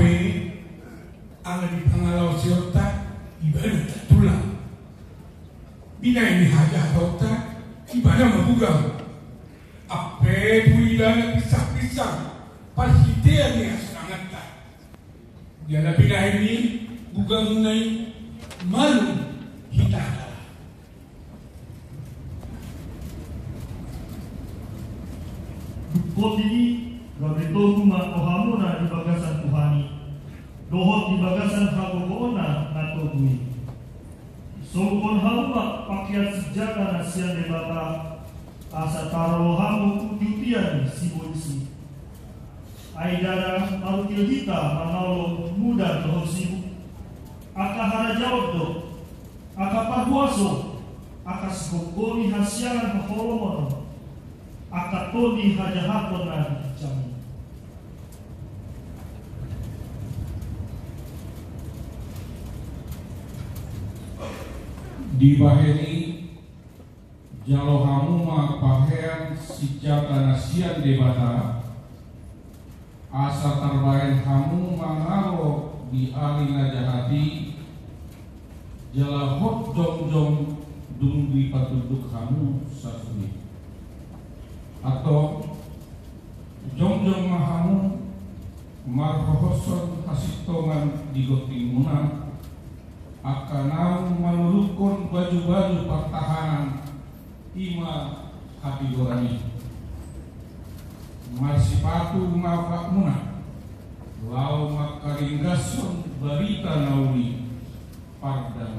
ape ang di pangalaw siota ibadah tak tulang. Bina ini haja tota ibadah mabugang. Ape tuila pisah-pisah pasitea ni asangat tak. Dia lebih ini bukan nai malu kita. Kotini gabetoku ma ohamuna di bagasan Tuhani. Dohot di bagasan hagokoona na togui. Sokon hauma pakiat sejaka na siya de baba asa taro hamu kutiutian si bonsi. Aidara marutil hita manalo muda doho sibu. Aka hara jawab do. Aka pahuaso. Aka sikokoni hasiaran maholomono akatoni haja hapo na di baheni jalo hamu ma pahean sijata nasian debata asa tarbaen hamu mangalo di alina jahati jala hot jong jong dung di patuduk hamu sasuni. Atau jong jong mahamu marhohoson hasitongan di gotimuna akanau menurukun baju-baju pertahanan ima hati gorani masipatu mafak muna. Lau makaringgason barita nauli. Pardamaian